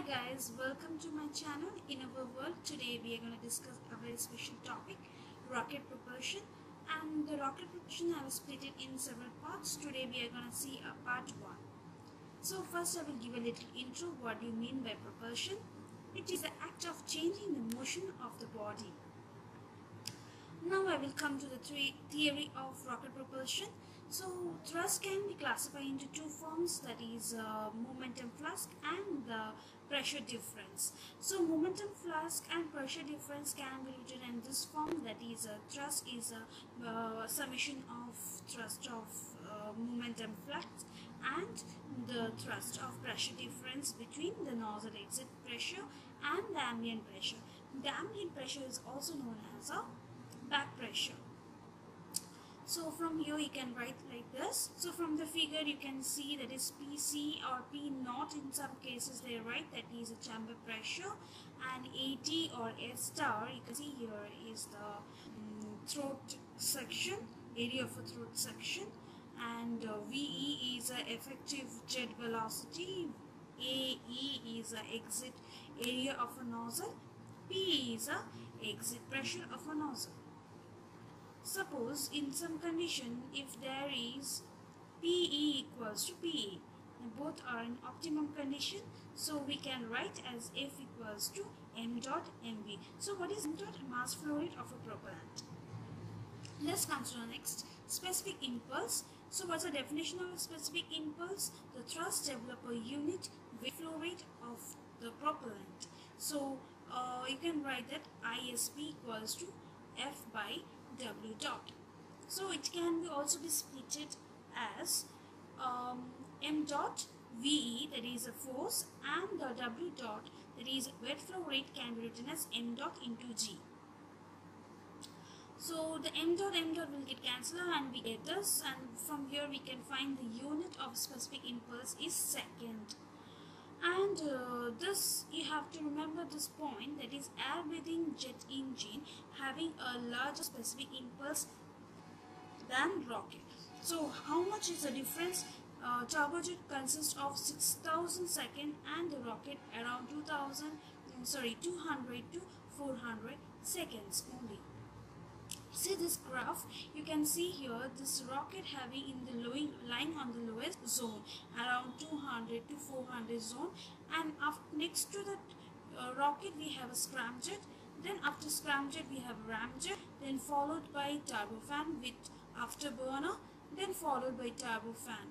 Hi guys, welcome to my channel Innova World. Today we are going to discuss a very special topic, rocket propulsion. And the rocket propulsion I have split it in several parts. Today we are going to see a part 1. So first I will give a little intro. What do you mean by propulsion? It is the act of changing the motion of the body. Now I will come to the three theory of rocket propulsion. So thrust can be classified into two forms that is uh, momentum flux and the pressure difference. So momentum flux and pressure difference can be written in this form that is a thrust is a uh, summation of thrust of uh, momentum flux and the thrust of pressure difference between the nozzle exit pressure and the ambient pressure. The ambient pressure is also known as a back pressure. So from here you can write like this. So from the figure you can see that is PC or P naught. In some cases they write that is a chamber pressure and AT or S star. You can see here is the um, throat section area of a throat section. And uh, VE is a effective jet velocity. AE is a exit area of a nozzle. P is a exit pressure of a nozzle Suppose in some condition if there is PE equals to PE both are in optimum condition so we can write as F equals to m dot mv. So what is m dot mass flow rate of a propellant? Let's come to the next specific impulse. So what's the definition of a specific impulse? The thrust developed per unit weight flow rate of the propellant. So uh, you can write that ISP equals to F by W dot. So it can be also be splitted as um, M dot VE that is a force and the W dot that is weight flow rate can be written as M dot into G. So the M dot M dot will get cancelled and we get this and from here we can find the unit of specific impulse is second and uh, this you have to remember this point that is air breathing jet engine having a larger specific impulse than rocket. So how much is the difference? Uh, turbojet consists of 6000 second and the rocket around 2000 sorry 200 to 400 seconds only see this graph? You can see here this rocket having in the low, lying on the lowest zone around 200 to 400 zone. And after, next to the uh, rocket we have a scramjet. Then after scramjet we have a ramjet. Then followed by turbofan with afterburner. Then followed by turbofan.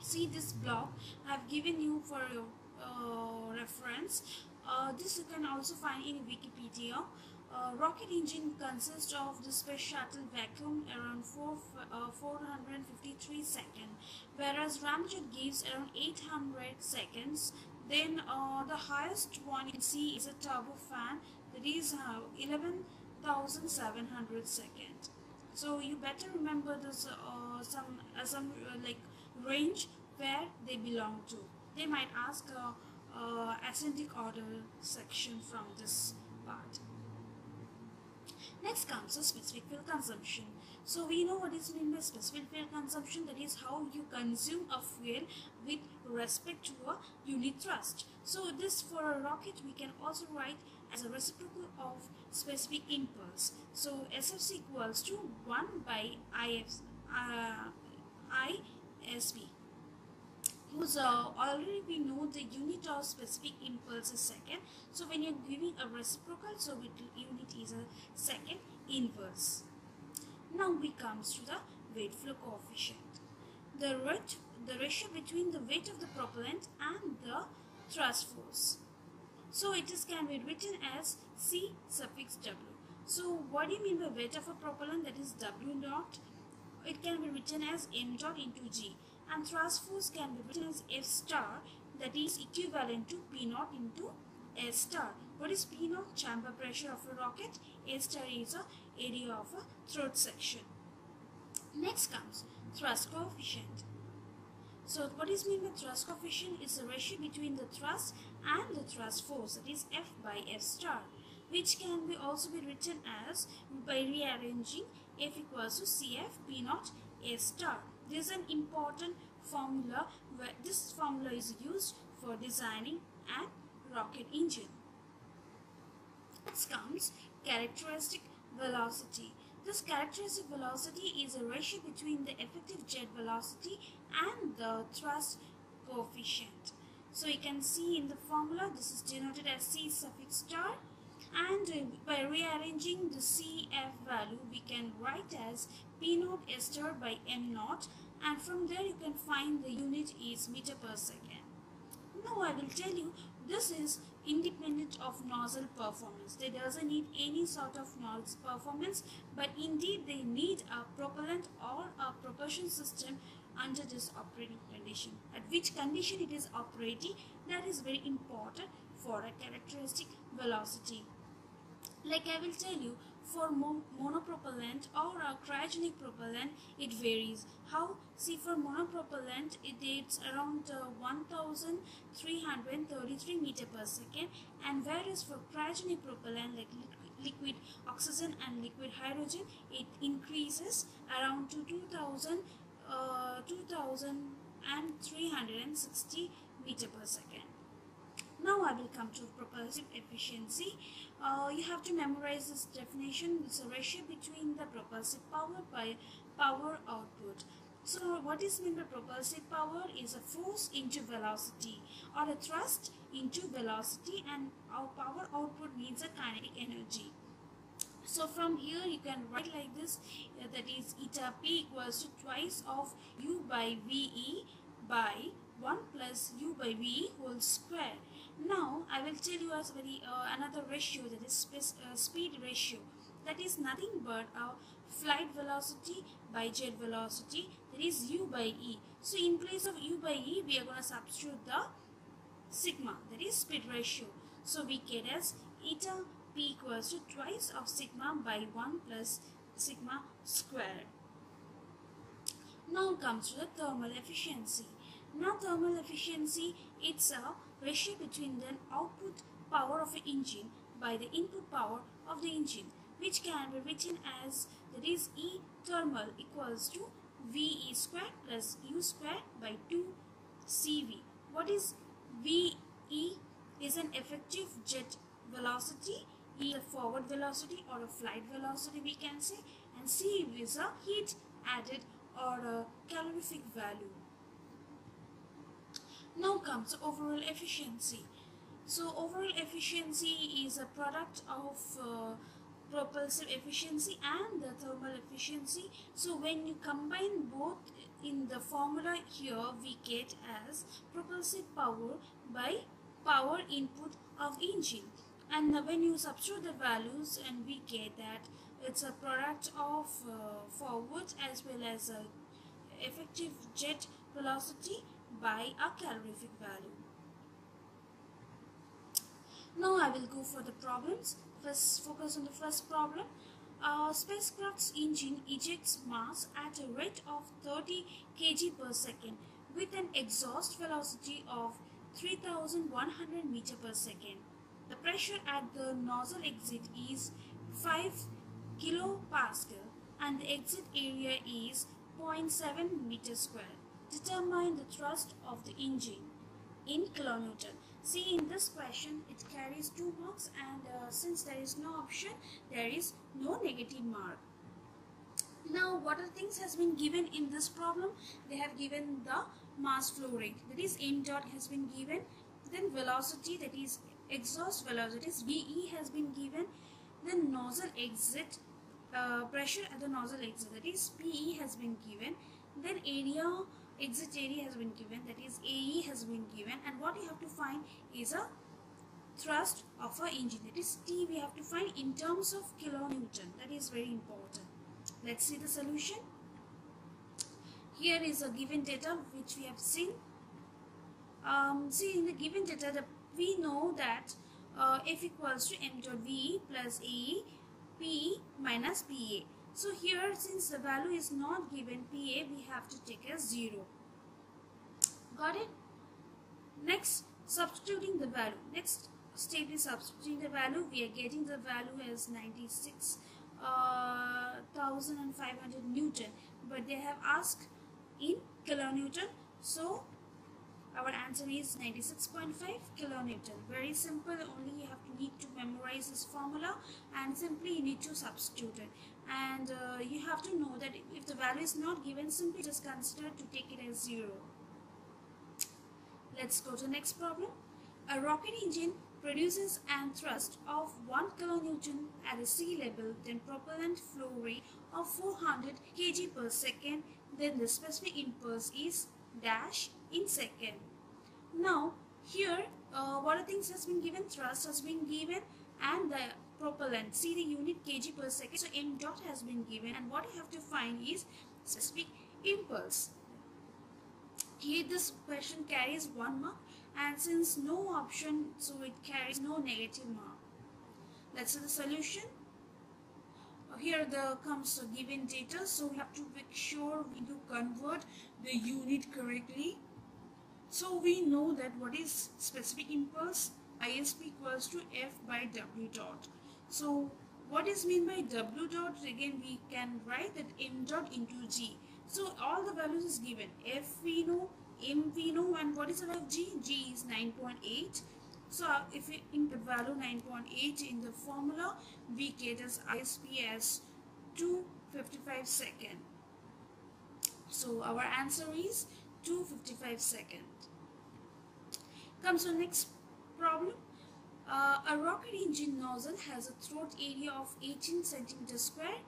See this block? I have given you for your uh, reference. Uh, this you can also find in Wikipedia uh, rocket engine consists of the space shuttle vacuum around 4, uh, 453 seconds, whereas ramjet gives around 800 seconds. Then uh, the highest one you can see is a turbofan that is uh, 11,700 seconds. So you better remember this uh, some uh, some like range where they belong to. They might ask a ascending order section from this part. Next comes the specific fuel consumption. So we know what is meant by specific fuel consumption. That is how you consume a fuel with respect to a unit thrust. So this for a rocket we can also write as a reciprocal of specific impulse. So SFC equals to 1 by IF, uh, ISP whose uh, already we know the unit of specific impulse is second. So when you're giving a reciprocal so unit is a second inverse. Now we comes to the weight flow coefficient. The rate the ratio between the weight of the propellant and the thrust force. So it is can be written as c suffix w. So what do you mean by weight of a propellant? That is w naught. It can be written as m dot into g. And thrust force can be written as F star that is equivalent to P naught into S star. What is P naught? Chamber pressure of a rocket. S star is the area of a throat section. Next comes thrust coefficient. So what is mean by thrust coefficient is the ratio between the thrust and the thrust force that is F by F star which can be also be written as by rearranging F equals to CF P naught A star. This is an important formula where this formula is used for designing an rocket engine. Next comes characteristic velocity. This characteristic velocity is a ratio between the effective jet velocity and the thrust coefficient. So you can see in the formula this is denoted as C suffix star and uh, by rearranging the CF value we can write as P naught S star by M naught and from there you can find the unit is meter per second. Now I will tell you this is independent of nozzle performance. They doesn't need any sort of nozzle performance but indeed they need a propellant or a propulsion system under this operating condition. At which condition it is operating that is very important for a characteristic velocity. Like I will tell you for mo monopropellant or a cryogenic propellant it varies. How? See for monopropellant it is around uh, 1333 meter per second and whereas for cryogenic propellant like liquid oxygen and liquid hydrogen it increases around to 2000 uh, 2360 meter per second. Now I will come to propulsive efficiency. Uh, you have to memorize this definition. It's a ratio between the propulsive power by power output. So what is meant by propulsive power is a force into velocity or a thrust into velocity and our power output means a kinetic energy. So from here you can write like this uh, that is eta p equals to twice of u by ve by 1 plus u by v whole square. Now I will tell you as very uh, another ratio that is uh, speed ratio that is nothing but a flight velocity by jet velocity that is u by e. So in place of u by e we are going to substitute the sigma that is speed ratio. So we get as eta p equals to twice of sigma by 1 plus sigma square. Now comes to the thermal efficiency. Now thermal efficiency it's a ratio between the output power of an engine by the input power of the engine which can be written as that is E thermal equals to VE square plus U square by 2 CV. What is VE is an effective jet velocity, E a forward velocity or a flight velocity we can say and CV is a heat added or a calorific value. Now comes overall efficiency. So overall efficiency is a product of uh, propulsive efficiency and the thermal efficiency. So when you combine both in the formula here we get as propulsive power by power input of engine. And when you substitute the values and we get that it's a product of uh, forward as well as a effective jet velocity by a calorific value. Now I will go for the problems. First focus on the first problem. A spacecraft's engine ejects mass at a rate of 30 kg per second with an exhaust velocity of 3100 meter per second. The pressure at the nozzle exit is 5 kilopascal and the exit area is 0.7 meter square. Determine the thrust of the engine in kilonewton. See in this question it carries 2 marks and uh, since there is no option there is no negative mark. Now what are things has been given in this problem? They have given the mass flow rate that is m dot has been given then velocity that is exhaust velocity is VE has been given then nozzle exit uh, pressure at the nozzle exit that is PE has been given then area exit area has been given that is AE has been given and what you have to find is a thrust of a engine that is T we have to find in terms of kilonewton. That is very important. Let's see the solution. Here is a given data which we have seen. Um, see in the given data the, we know that uh, F equals to m dot V plus AE P minus PA so here since the value is not given PA we have to take as 0. Got it? Next substituting the value. Next step is substituting the value. We are getting the value as 96,500 uh, Newton but they have asked in kilonewton. So our answer is 96.5 kilonewton. Very simple only you have to need to memorize this formula and simply you need to substitute it. And uh, you have to know that if the value is not given simply just consider to take it as zero. Let's go to next problem. A rocket engine produces an thrust of 1 kilonewton at the sea level then propellant flow rate of 400 kg per second. Then the specific impulse is dash in second. Now here uh, what are things has been given thrust has been given and the propellant see the unit kg per second so m dot has been given and what you have to find is specific impulse. Here this question carries one mark and since no option so it carries no negative mark. Let's see the solution here the comes given data so we have to make sure we do convert the unit correctly. So we know that what is specific impulse isp equals to f by w dot. So what is mean by w dot? Again we can write that m dot into g. So all the values is given. F we know m we know and what is about g? G is 9.8 so if we input value 9.8 in the formula, we get as ISP as 255 second. So our answer is 255 second. Comes to next problem. Uh, a rocket engine nozzle has a throat area of 18 centimeter square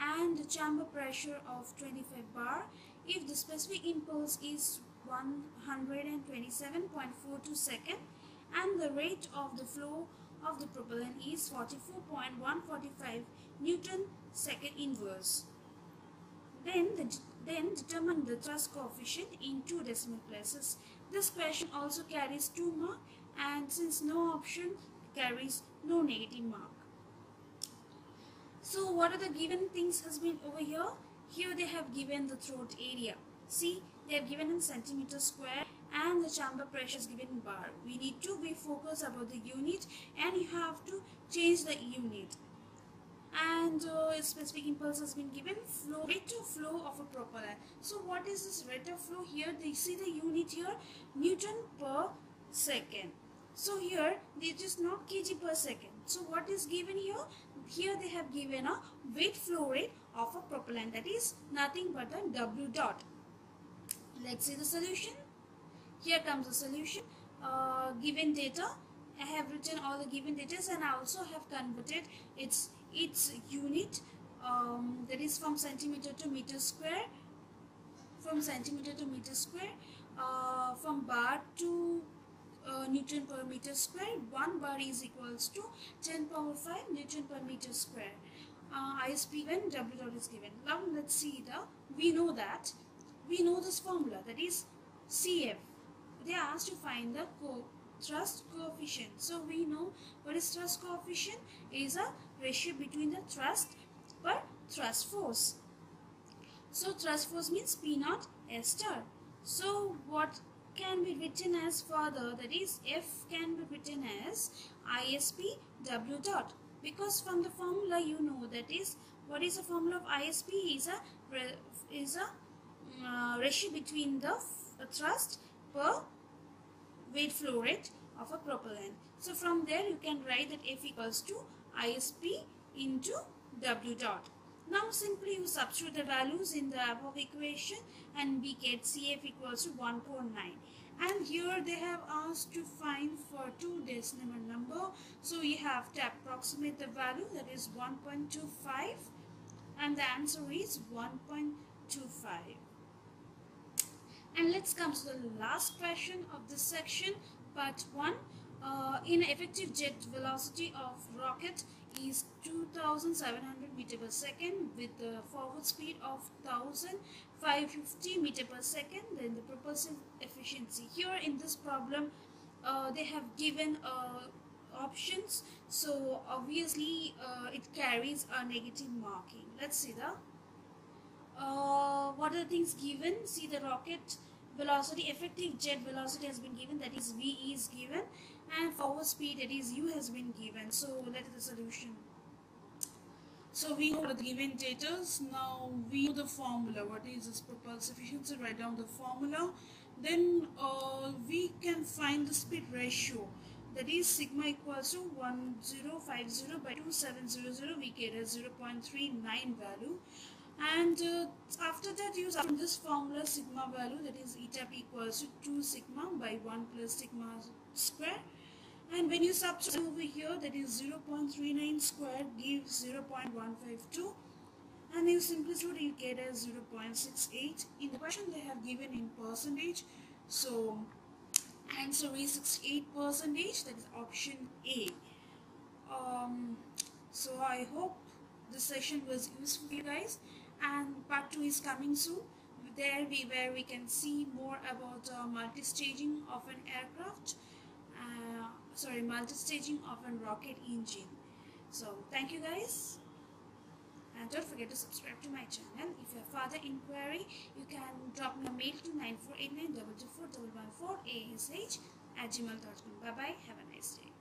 and a chamber pressure of 25 bar. If the specific impulse is 127.42 second, and the rate of the flow of the propellant is 44.145 Newton second inverse. Then, the, then determine the thrust coefficient in two decimal places. This question also carries two mark and since no option carries no negative mark. So what are the given things has been over here? Here they have given the throat area. See, they have given in centimeter square and the chamber pressure is given bar. We need to be focused about the unit and you have to change the unit. And uh, specific impulse has been given flow rate of flow of a propellant. So what is this rate of flow here? They see the unit here Newton per second. So here they just not kg per second. So what is given here? Here they have given a weight flow rate of a propellant that is nothing but the W dot. Let's see the solution. Here comes the solution. Uh, given data, I have written all the given data and I also have converted its its unit um, that is from centimeter to meter square from centimeter to meter square uh, from bar to uh, Newton per meter square. 1 bar is equals to 10 power 5 Newton per meter square. Uh, ISP when W dot is given. Now let's see the we know that we know this formula that is CF they asked to find the co thrust coefficient. So we know what is thrust coefficient is a ratio between the thrust per thrust force. So thrust force means P naught S star. So what can be written as further that is F can be written as ISP W dot because from the formula you know that is what is the formula of ISP is a is a uh, ratio between the thrust per weight flow rate of a propellant. So from there you can write that F equals to ISP into W dot. Now simply you substitute the values in the above equation and we get CF equals to 1.9 and here they have asked to find for two decimal number so we have to approximate the value that is 1.25 and the answer is 1.25 and let's come to the last question of this section, part 1. Uh, in effective jet velocity of rocket is 2700 meter per second with the forward speed of 1550 meter per second then the propulsive efficiency. Here in this problem uh, they have given uh, options. So obviously uh, it carries a negative marking. Let's see the uh, what are the things given? See the rocket velocity effective jet velocity has been given that is v is given and forward speed that is u has been given. So that is the solution. So we know the given data now we know the formula. What is this propulsive efficiency write down the formula. Then uh, we can find the speed ratio. That is sigma equals to 1050 by 2700 we get a 0.39 value and uh, after that use this formula sigma value that is eta p equals to 2 sigma by 1 plus sigma square. And when you subtract over here that is 0.39 squared gives 0.152 and you simply you get as 0.68 in the question they have given in percentage. So answer is 68 percentage that is option A. Um, so I hope this session was useful for you guys and part 2 is coming soon. There we where we can see more about uh, multi-staging of an aircraft uh, sorry multi-staging of a rocket engine. So thank you guys. And don't forget to subscribe to my channel. If you have further inquiry you can drop me a mail to 9489 ash at gmail.com bye bye have a nice day